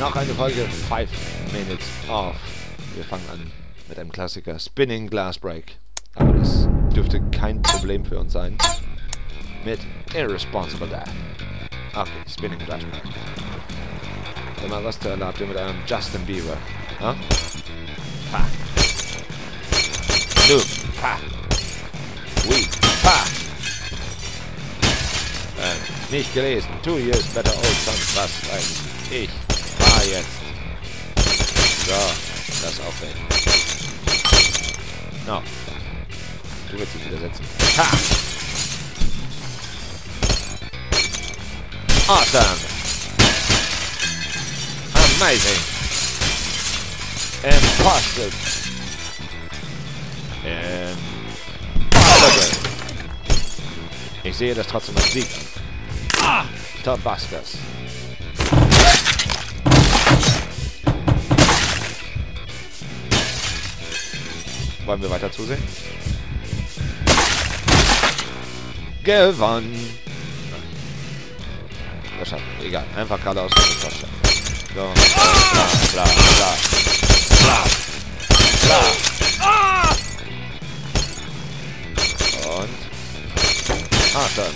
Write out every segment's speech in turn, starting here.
Noch eine Folge 5 Minutes Off. Wir fangen an mit einem Klassiker Spinning Glass Break. Aber das dürfte kein Problem für uns sein. Mit Irresponsible Dad. Okay, Spinning Glass Break. Immer was da erlaubt ihr mit einem Justin Bieber. Ha? Pa. Du. Pa. We. Pa. Äh, nicht gelesen. Two years better old sonst was eigentlich. Ich jetzt. So, das aufhängen. No. Du willst dich widersetzen. Ha! Awesome! Amazing! Impossible! Impossible! Ich sehe das trotzdem als Sieg. Ah! Tabaskas. Wollen wir weiter zusehen? Gewonnen. Schafft. Egal. Einfach geradeaus. So. Bla, bla, bla. Bla. Bla. Und. Ah, dann.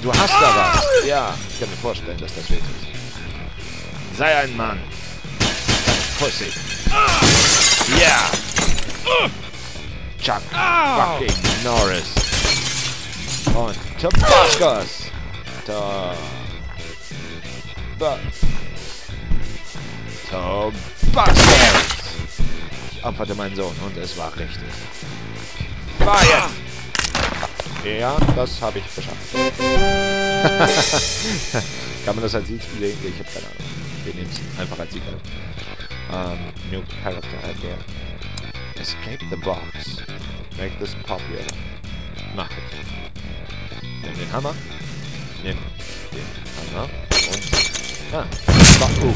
Du hast da was. Ja, ich kann mir vorstellen, dass das wehtut. Sei ein Mann. Pussy. Ja. Chuck fucking Norris. Und Tabascos. Ta. Ba. Tabascos. Ich opferte meinen Sohn und es war richtig. War jetzt. Ja, das habe ich geschafft. Kann man das als Sieg legen? Ich habe keine Ahnung. Wir nehmen es einfach als Sieg. Um, new character idea. Escape the box. Make this popular. Mach ich. Nimm den Hammer. Nimm den Hammer. Und... Ah. Uh.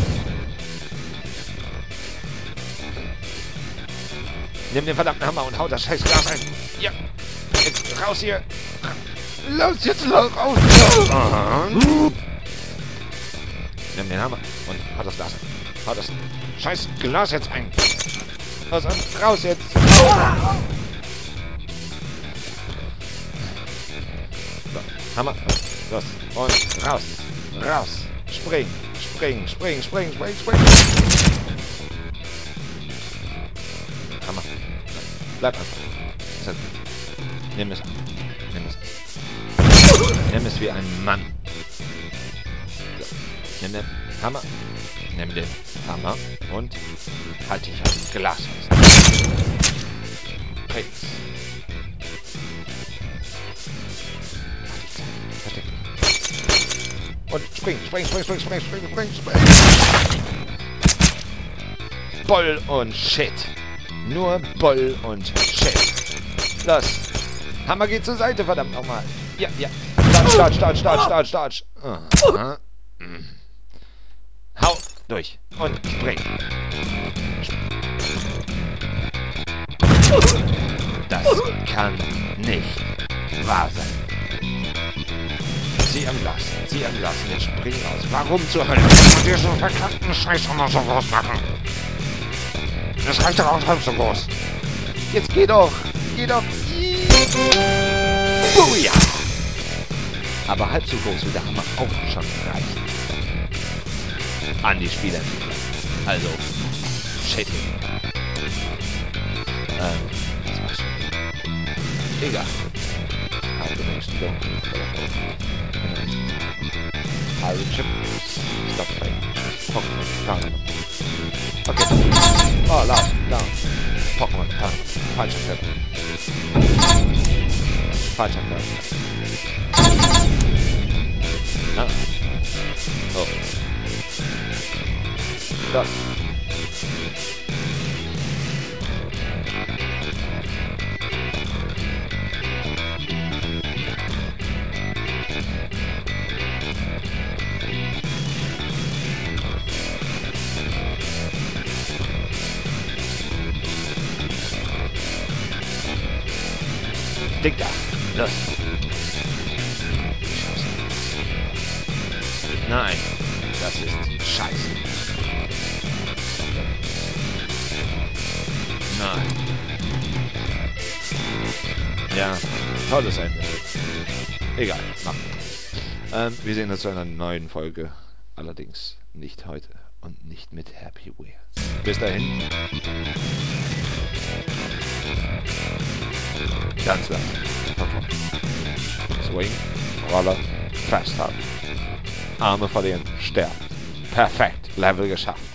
Nimm den verdammten Hammer und hau das scheiß Glas ein. Ja. Jetzt raus hier. Los, jetzt raus. Aha. Nimm den Hammer und hau das Glas. Hau das scheiß Glas jetzt ein. Und raus jetzt. So, Hammer. Los. Und raus. Raus. Spring. Spring, spring, spring, spring, spring. Hammer. Bleib einfach. Nimm es an. Nimm es an. Nimm es wie ein Mann. Nimm den Hammer. Nimm den Hammer und halte dich am Glas fest. Und spring, spring, spring, spring, spring, spring, spring, spring. Boll und Shit. Nur Boll und Shit. Los. Hammer geht zur Seite, verdammt nochmal. Ja, ja. Start, start, start, start, start, start. Uh, uh. Hau durch. Und spring. Das kann nicht wahr sein. Zieh am Glas. Zieh am Glas. Jetzt spring raus. Warum zur Hölle? Und diesen verkackten Scheiß noch so groß machen. Das reicht doch auch halb so groß. Jetzt geh doch. Geh doch. Booyah. Aber halb so groß wie der Hammer auch schon reicht an die Spielentwickler. Also, shitty. Ähm, war's schon. Egal. Pirate Chip. Stop playing. Pokémon Town. Okay. Oh, laut. Down. Pokémon Town. Falscher Körper. Falscher Körper. Ah. Oh. Das. Dick da. Los. Nein, das ist scheiße. Nein. Ja, tolles Ende. Egal, machen wir. Ähm, wir sehen uns zu einer neuen Folge. Allerdings nicht heute und nicht mit Happy Wheels. Bis dahin. Ganz leicht. Swing, Roller, festhalten. Arme verlieren, sterben. Perfekt, Level geschafft.